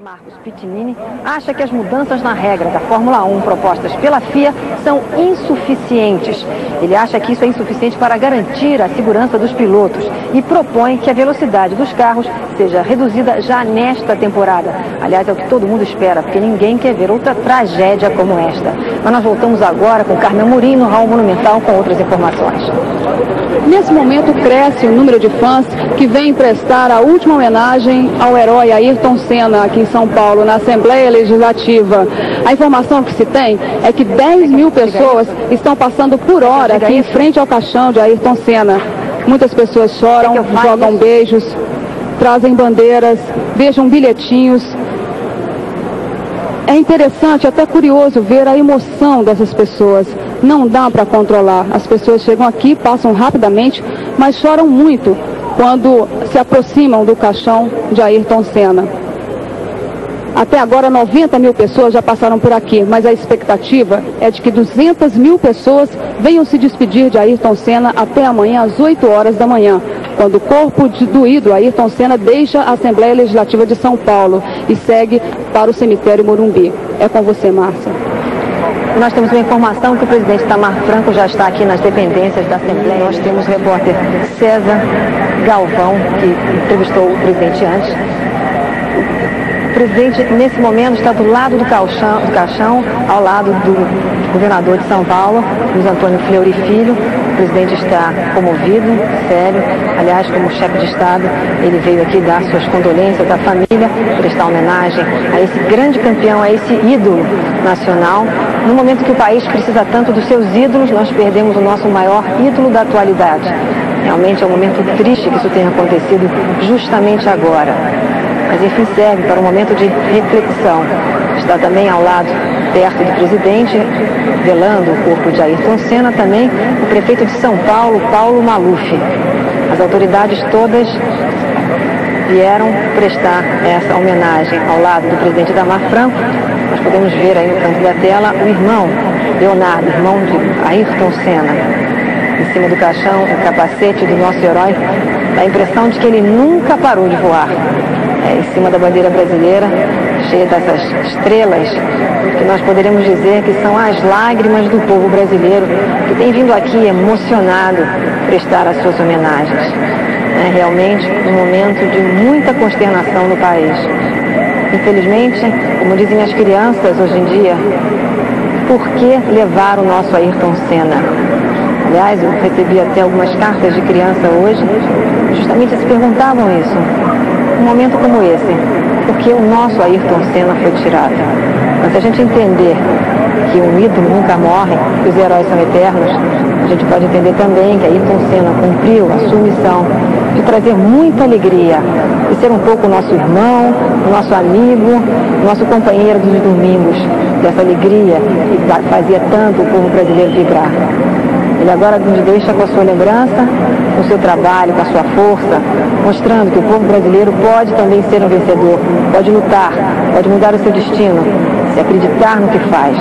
Marcos Pitinini acha que as mudanças na regra da Fórmula 1 propostas pela FIA são insuficientes. Ele acha que isso é insuficiente para garantir a segurança dos pilotos e propõe que a velocidade dos carros seja reduzida já nesta temporada. Aliás, é o que todo mundo espera, porque ninguém quer ver outra tragédia como esta. Mas nós voltamos agora com Carmen Murim no Hall Monumental com outras informações. Nesse momento cresce o número de fãs que vêm prestar a última homenagem ao herói Ayrton Senna aqui em São Paulo, na Assembleia Legislativa. A informação que se tem é que 10 mil pessoas estão passando por hora aqui em frente ao caixão de Ayrton Senna. Muitas pessoas choram, jogam beijos, trazem bandeiras, beijam bilhetinhos. É interessante, até curioso ver a emoção dessas pessoas. Não dá para controlar. As pessoas chegam aqui, passam rapidamente, mas choram muito quando se aproximam do caixão de Ayrton Senna. Até agora, 90 mil pessoas já passaram por aqui, mas a expectativa é de que 200 mil pessoas venham se despedir de Ayrton Senna até amanhã às 8 horas da manhã, quando o corpo do ídolo Ayrton Senna deixa a Assembleia Legislativa de São Paulo e segue para o cemitério Morumbi. É com você, Márcia. Nós temos uma informação que o presidente Tamar Franco já está aqui nas dependências da Assembleia. Nós temos o repórter César Galvão, que entrevistou o presidente antes. Presidente, nesse momento, está do lado do caixão, do caixão ao lado do governador de São Paulo, Luiz Antônio Fleury Filho. O presidente está comovido, sério. Aliás, como chefe de Estado, ele veio aqui dar suas condolências à família, prestar homenagem a esse grande campeão, a esse ídolo nacional. No momento que o país precisa tanto dos seus ídolos, nós perdemos o nosso maior ídolo da atualidade. Realmente é um momento triste que isso tenha acontecido justamente agora mas enfim serve para um momento de reflexão. Está também ao lado, perto do presidente, velando o corpo de Ayrton Senna, também o prefeito de São Paulo, Paulo Maluf. As autoridades todas vieram prestar essa homenagem ao lado do presidente Damar Franco. Nós podemos ver aí no canto da tela o irmão Leonardo, irmão de Ayrton Senna. Em cima do caixão, o capacete do nosso herói, dá a impressão de que ele nunca parou de voar é, em cima da bandeira brasileira, cheia dessas estrelas, que nós poderemos dizer que são as lágrimas do povo brasileiro, que tem vindo aqui emocionado prestar as suas homenagens. É realmente um momento de muita consternação no país. Infelizmente, como dizem as crianças hoje em dia, por que levar o nosso Ayrton Senna? Aliás, eu recebi até algumas cartas de criança hoje, justamente se perguntavam isso um momento como esse, porque o nosso Ayrton Senna foi tirado. Mas se a gente entender que um ídolo nunca morre, que os heróis são eternos, a gente pode entender também que Ayrton Senna cumpriu a sua missão de trazer muita alegria, de ser um pouco o nosso irmão, o nosso amigo, o nosso companheiro dos domingos, dessa alegria que fazia tanto o povo brasileiro vibrar. Ele agora nos deixa com a sua lembrança, com o seu trabalho, com a sua força, mostrando que o povo brasileiro pode também ser um vencedor, pode lutar, pode mudar o seu destino, se acreditar no que faz,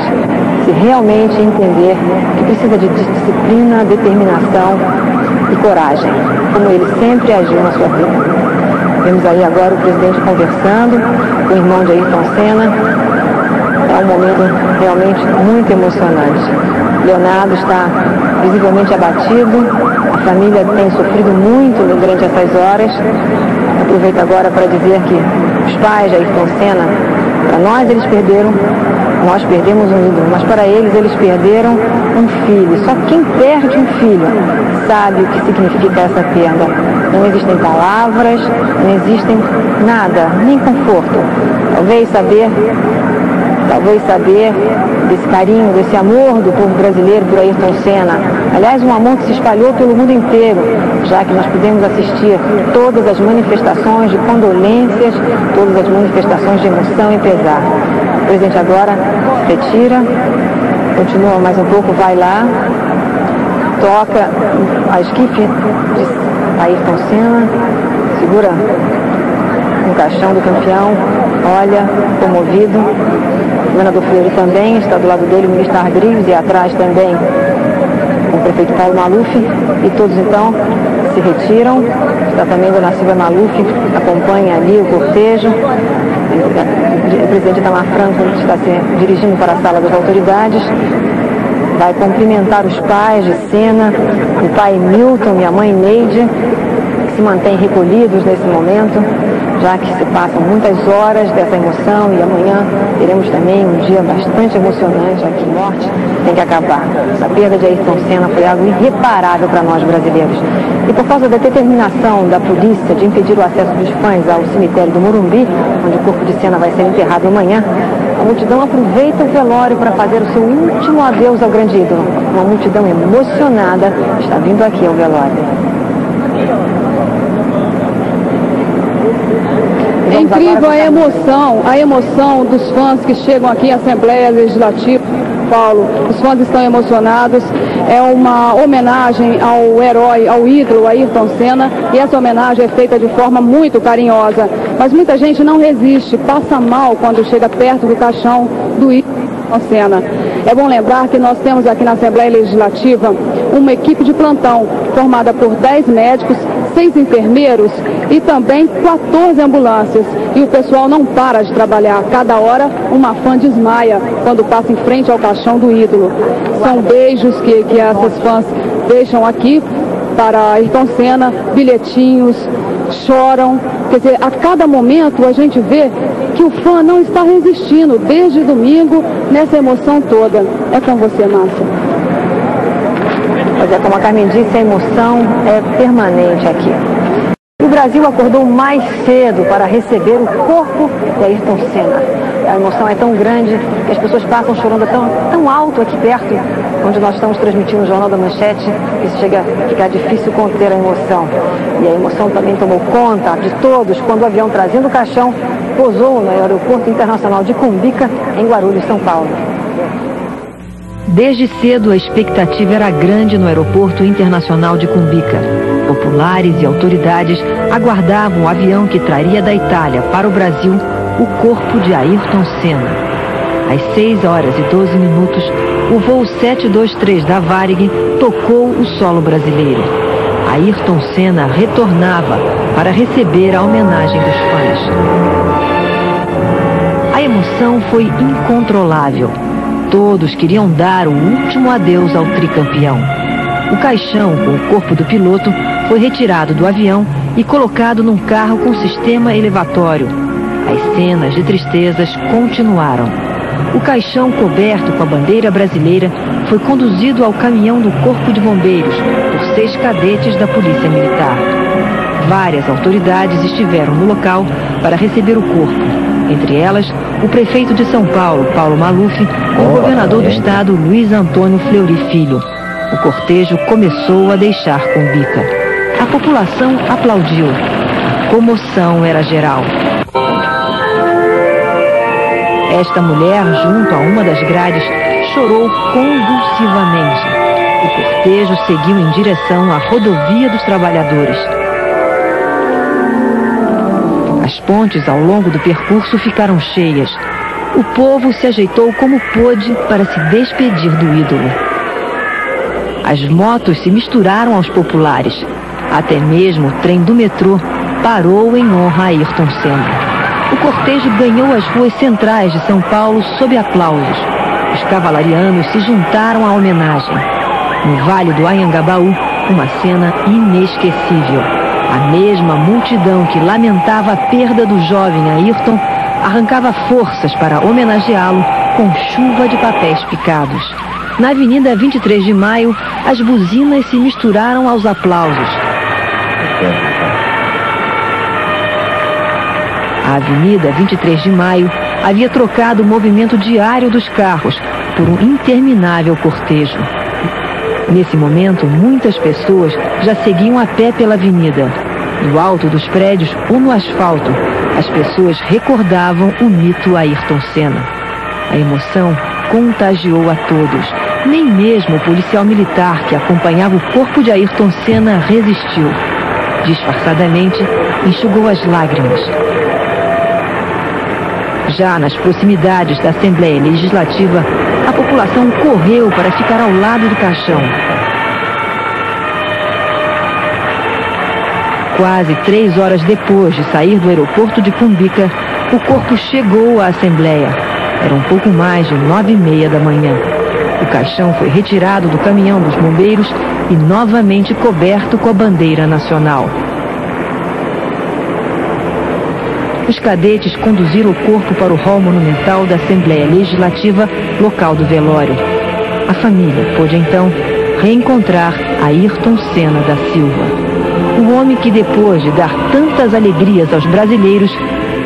se realmente entender que precisa de disciplina, determinação e coragem, como ele sempre agiu na sua vida. Vemos aí agora o presidente conversando com o irmão de Ayrton Senna. É um momento realmente muito emocionante. Leonardo está visivelmente abatido. A família tem sofrido muito durante essas horas. Aproveito agora para dizer que os pais de Ayrton Senna, para nós eles perderam, nós perdemos um ídolo, mas para eles eles perderam um filho. Só quem perde um filho sabe o que significa essa perda. Não existem palavras, não existem nada, nem conforto. Talvez saber talvez saber desse carinho, desse amor do povo brasileiro por Ayrton Senna. Aliás, um amor que se espalhou pelo mundo inteiro, já que nós pudemos assistir todas as manifestações de condolências, todas as manifestações de emoção e pesar. O presidente agora retira, continua mais um pouco, vai lá, toca a esquife de Ayrton Senna, segura no caixão do campeão, olha, comovido. Governador Freire também está do lado dele, o ministro Argrives, e atrás também o prefeito Paulo Maluf, e todos então se retiram. Está também Dona Silvia Maluf, acompanha ali o cortejo, o presidente Itamar Franco está se dirigindo para a sala das autoridades. Vai cumprimentar os pais de cena, o pai Milton e a mãe Neide, que se mantêm recolhidos nesse momento já que se passam muitas horas dessa emoção e amanhã teremos também um dia bastante emocionante aqui em Norte, tem que acabar. A perda de Ayrton Senna foi algo irreparável para nós brasileiros. E por causa da determinação da polícia de impedir o acesso dos fãs ao cemitério do Morumbi, onde o corpo de Senna vai ser enterrado amanhã, a multidão aproveita o velório para fazer o seu último adeus ao grande ídolo. Uma multidão emocionada está vindo aqui ao velório. É incrível a emoção, a emoção dos fãs que chegam aqui à Assembleia Legislativa. Paulo, os fãs estão emocionados. É uma homenagem ao herói, ao ídolo Ayrton Senna, e essa homenagem é feita de forma muito carinhosa. Mas muita gente não resiste, passa mal quando chega perto do caixão do ídolo Senna. É bom lembrar que nós temos aqui na Assembleia Legislativa uma equipe de plantão formada por 10 médicos, seis enfermeiros e também 14 ambulâncias. E o pessoal não para de trabalhar. Cada hora uma fã desmaia quando passa em frente ao caixão do ídolo. São beijos que, que essas fãs deixam aqui para Ayrton Senna, bilhetinhos, choram. Quer dizer, a cada momento a gente vê que o fã não está resistindo desde domingo nessa emoção toda. É com você, Márcia. Pois é, como a Carmen disse, a emoção é permanente aqui. O Brasil acordou mais cedo para receber o corpo de Ayrton Senna. A emoção é tão grande que as pessoas passam chorando tão, tão alto aqui perto, onde nós estamos transmitindo o Jornal da Manchete, que chega a ficar difícil conter a emoção. E a emoção também tomou conta de todos quando o avião trazendo o caixão pousou no Aeroporto Internacional de Cumbica, em Guarulhos, São Paulo. Desde cedo, a expectativa era grande no Aeroporto Internacional de Cumbica. Populares e autoridades aguardavam o avião que traria da Itália para o Brasil o corpo de Ayrton Senna. Às 6 horas e 12 minutos, o voo 723 da Varig tocou o solo brasileiro. Ayrton Senna retornava para receber a homenagem dos fãs. A emoção foi incontrolável. Todos queriam dar o último adeus ao tricampeão. O caixão com o corpo do piloto foi retirado do avião e colocado num carro com sistema elevatório. As cenas de tristezas continuaram. O caixão coberto com a bandeira brasileira foi conduzido ao caminhão do Corpo de Bombeiros por seis cadetes da Polícia Militar. Várias autoridades estiveram no local para receber o corpo entre elas o prefeito de São Paulo, Paulo Maluf, e o governador do estado, Luiz Antônio Fleury Filho. O cortejo começou a deixar Cumbica. A população aplaudiu. A comoção era geral. Esta mulher, junto a uma das grades, chorou convulsivamente. O cortejo seguiu em direção à rodovia dos trabalhadores. As pontes ao longo do percurso ficaram cheias. O povo se ajeitou como pôde para se despedir do ídolo. As motos se misturaram aos populares. Até mesmo o trem do metrô parou em honra a Ayrton Senna. O cortejo ganhou as ruas centrais de São Paulo sob aplausos. Os cavalarianos se juntaram à homenagem. No Vale do Anhangabaú, uma cena inesquecível. A mesma multidão que lamentava a perda do jovem Ayrton arrancava forças para homenageá-lo com chuva de papéis picados. Na Avenida 23 de Maio, as buzinas se misturaram aos aplausos. A Avenida 23 de Maio havia trocado o movimento diário dos carros por um interminável cortejo. Nesse momento, muitas pessoas já seguiam a pé pela avenida. Do alto dos prédios ou no asfalto, as pessoas recordavam o mito Ayrton Senna. A emoção contagiou a todos. Nem mesmo o policial militar que acompanhava o corpo de Ayrton Senna resistiu. Disfarçadamente, enxugou as lágrimas. Já nas proximidades da Assembleia Legislativa, a população correu para ficar ao lado do caixão. Quase três horas depois de sair do aeroporto de Cumbica, o corpo chegou à Assembleia. Era um pouco mais de nove e meia da manhã. O caixão foi retirado do caminhão dos bombeiros e novamente coberto com a bandeira nacional. Os cadetes conduziram o corpo para o hall monumental da Assembleia Legislativa, local do velório. A família pôde então reencontrar Ayrton Senna da Silva. O homem que, depois de dar tantas alegrias aos brasileiros,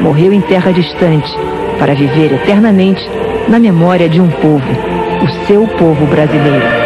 morreu em terra distante para viver eternamente na memória de um povo, o seu povo brasileiro.